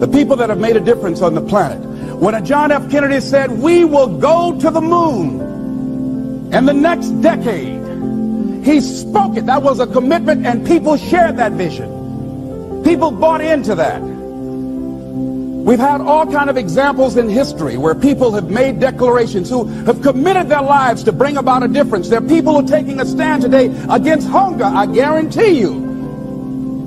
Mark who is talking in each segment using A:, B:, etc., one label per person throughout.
A: the people that have made a difference on the planet. When a John F. Kennedy said, we will go to the moon in the next decade, he spoke it. That was a commitment and people shared that vision. People bought into that. We've had all kind of examples in history where people have made declarations who have committed their lives to bring about a difference. There are people who are taking a stand today against hunger. I guarantee you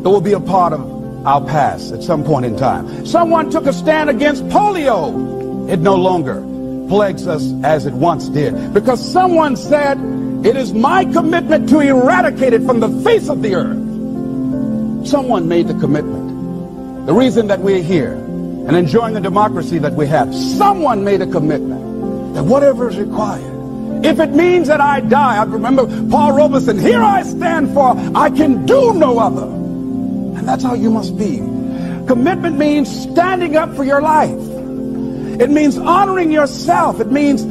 A: it will be a part of our pass at some point in time. Someone took a stand against polio. It no longer plagues us as it once did because someone said, it is my commitment to eradicate it from the face of the earth. Someone made the commitment. The reason that we're here and enjoying the democracy that we have. Someone made a commitment that whatever is required, if it means that I die, I remember Paul Robeson, here I stand for, I can do no other. And that's how you must be. Commitment means standing up for your life. It means honoring yourself. It means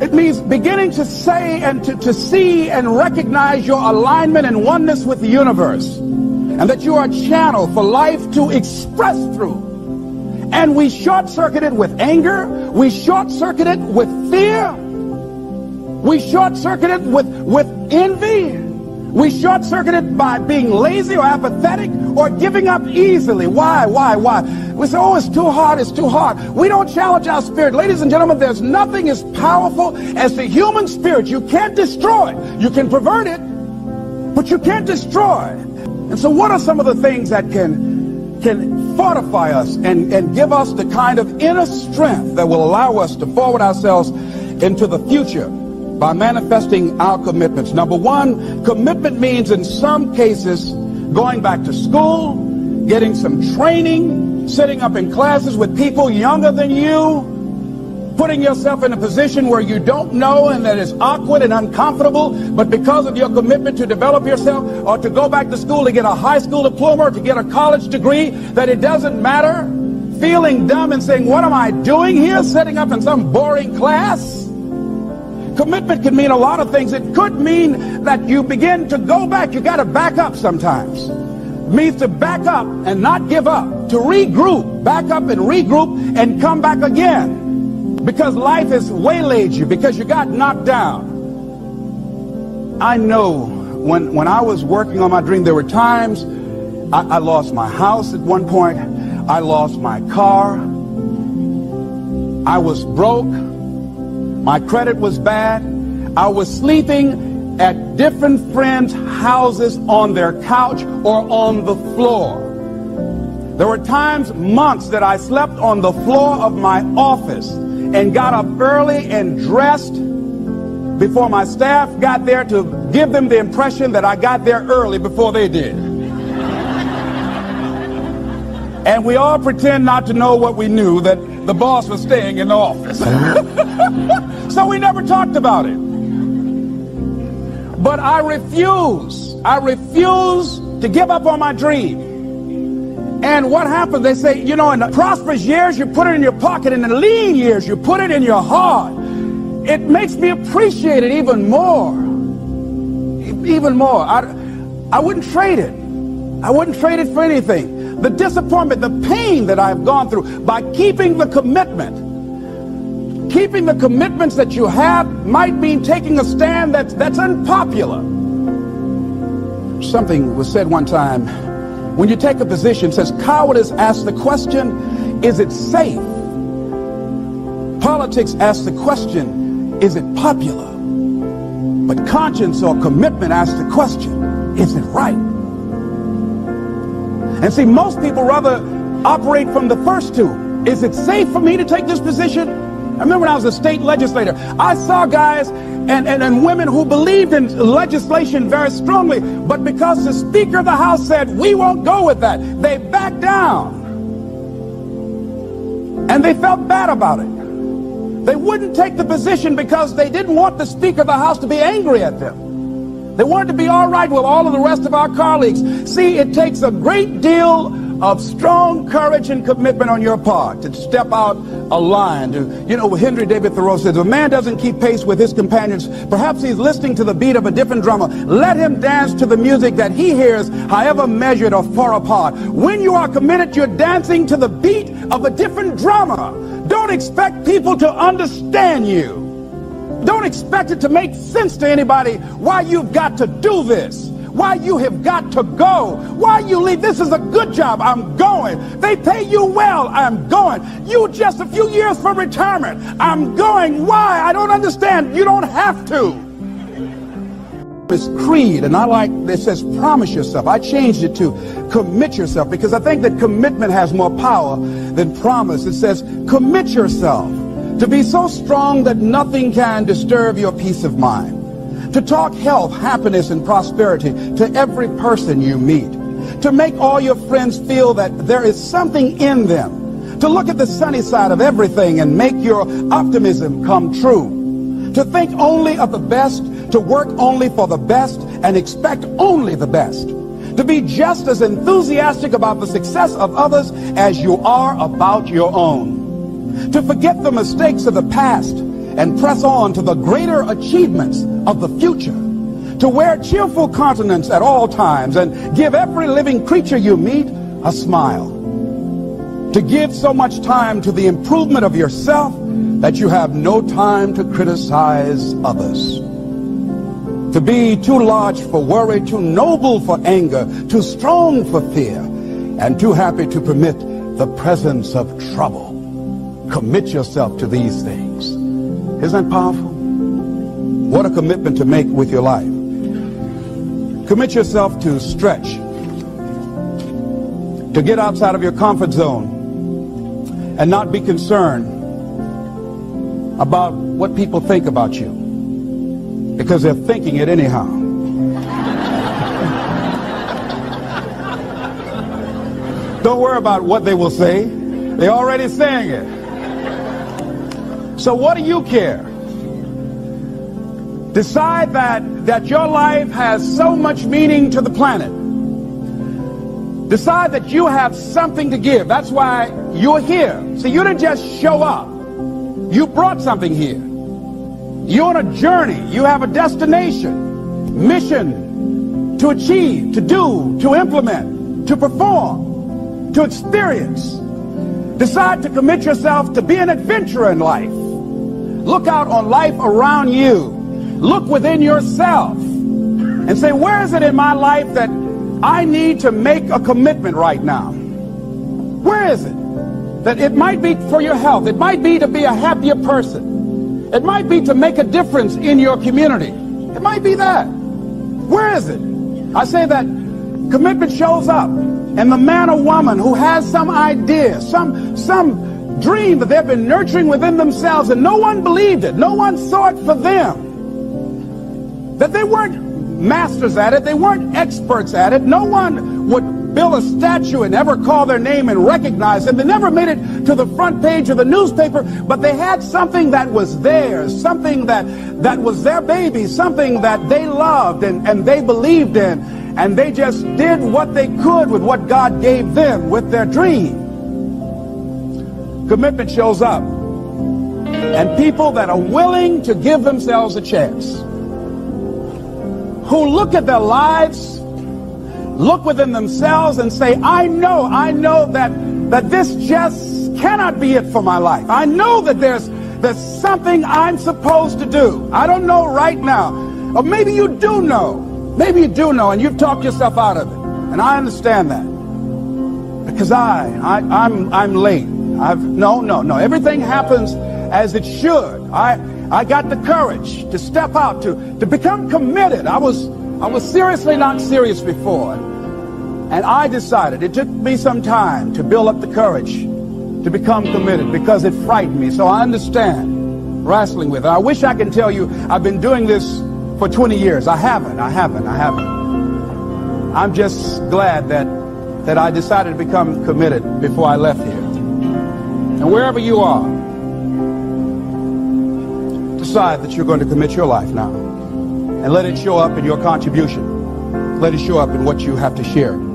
A: it means beginning to say and to, to see and recognize your alignment and oneness with the universe. And that you are a channel for life to express through. And we short circuit it with anger. We short circuit it with fear. We short circuit it with, with envy. We short circuit it by being lazy or apathetic or giving up easily. Why? Why? Why? We say, oh, it's too hard. It's too hard. We don't challenge our spirit. Ladies and gentlemen, there's nothing as powerful as the human spirit. You can't destroy it. You can pervert it, but you can't destroy it. And so what are some of the things that can can fortify us and, and give us the kind of inner strength that will allow us to forward ourselves into the future by manifesting our commitments. Number one, commitment means in some cases going back to school, getting some training, sitting up in classes with people younger than you, putting yourself in a position where you don't know and that is awkward and uncomfortable, but because of your commitment to develop yourself or to go back to school to get a high school diploma or to get a college degree, that it doesn't matter, feeling dumb and saying, what am I doing here, setting up in some boring class? Commitment can mean a lot of things. It could mean that you begin to go back. You got to back up sometimes. It means to back up and not give up, to regroup, back up and regroup and come back again because life has waylaid you, because you got knocked down. I know when, when I was working on my dream, there were times I, I lost my house at one point. I lost my car. I was broke. My credit was bad. I was sleeping at different friends' houses on their couch or on the floor. There were times, months, that I slept on the floor of my office and got up early and dressed before my staff got there to give them the impression that I got there early before they did. And we all pretend not to know what we knew, that the boss was staying in the office. so we never talked about it. But I refuse, I refuse to give up on my dream. And what happens? They say, you know, in the prosperous years, you put it in your pocket. In the lean years, you put it in your heart. It makes me appreciate it even more. Even more. I, I wouldn't trade it. I wouldn't trade it for anything. The disappointment, the pain that I've gone through by keeping the commitment. Keeping the commitments that you have might mean taking a stand that's, that's unpopular. Something was said one time when you take a position, says cowardice asks the question, is it safe? Politics asks the question, is it popular? But conscience or commitment asks the question, is it right? And see, most people rather operate from the first two. Is it safe for me to take this position? I remember when I was a state legislator, I saw guys and, and, and women who believed in legislation very strongly, but because the Speaker of the House said, we won't go with that, they backed down. And they felt bad about it. They wouldn't take the position because they didn't want the Speaker of the House to be angry at them. They wanted to be all right with all of the rest of our colleagues. See, it takes a great deal of strong courage and commitment on your part to step out a line. To, you know, Henry David Thoreau says, if a man doesn't keep pace with his companions, perhaps he's listening to the beat of a different drummer. Let him dance to the music that he hears, however measured or far apart. When you are committed, you're dancing to the beat of a different drummer. Don't expect people to understand you. Don't expect it to make sense to anybody why you've got to do this why you have got to go, why you leave. This is a good job. I'm going. They pay you well. I'm going. You just a few years from retirement. I'm going. Why? I don't understand. You don't have to. It's creed, and I like it says promise yourself. I changed it to commit yourself because I think that commitment has more power than promise. It says commit yourself to be so strong that nothing can disturb your peace of mind. To talk health, happiness, and prosperity to every person you meet, to make all your friends feel that there is something in them, to look at the sunny side of everything and make your optimism come true, to think only of the best, to work only for the best, and expect only the best, to be just as enthusiastic about the success of others as you are about your own, to forget the mistakes of the past and press on to the greater achievements of the future. To wear cheerful countenance at all times and give every living creature you meet a smile. To give so much time to the improvement of yourself that you have no time to criticize others. To be too large for worry, too noble for anger, too strong for fear, and too happy to permit the presence of trouble. Commit yourself to these things isn't that powerful? What a commitment to make with your life. Commit yourself to stretch, to get outside of your comfort zone and not be concerned about what people think about you because they're thinking it anyhow. Don't worry about what they will say. They're already saying it. So what do you care? Decide that, that your life has so much meaning to the planet. Decide that you have something to give. That's why you're here. So you didn't just show up. You brought something here. You're on a journey. You have a destination, mission to achieve, to do, to implement, to perform, to experience. Decide to commit yourself to be an adventurer in life. Look out on life around you. Look within yourself and say, where is it in my life that I need to make a commitment right now? Where is it? That it might be for your health. It might be to be a happier person. It might be to make a difference in your community. It might be that. Where is it? I say that commitment shows up and the man or woman who has some idea, some, some dream that they've been nurturing within themselves and no one believed it. No one saw it for them. That they weren't masters at it. They weren't experts at it. No one would build a statue and ever call their name and recognize them. They never made it to the front page of the newspaper, but they had something that was theirs, something that, that was their baby, something that they loved and, and they believed in. And they just did what they could with what God gave them with their dream commitment shows up. And people that are willing to give themselves a chance, who look at their lives, look within themselves and say, I know, I know that, that this just cannot be it for my life. I know that there's, there's something I'm supposed to do. I don't know right now. Or maybe you do know. Maybe you do know and you've talked yourself out of it. And I understand that. Because I, I I'm, I'm late. I've no, no, no. Everything happens as it should. I I got the courage to step out to to become committed. I was I was seriously not serious before. And I decided it took me some time to build up the courage to become committed because it frightened me. So I understand wrestling with it. I wish I can tell you I've been doing this for 20 years. I haven't. I haven't. I haven't. I'm just glad that that I decided to become committed before I left here. And wherever you are, decide that you're going to commit your life now. And let it show up in your contribution. Let it show up in what you have to share.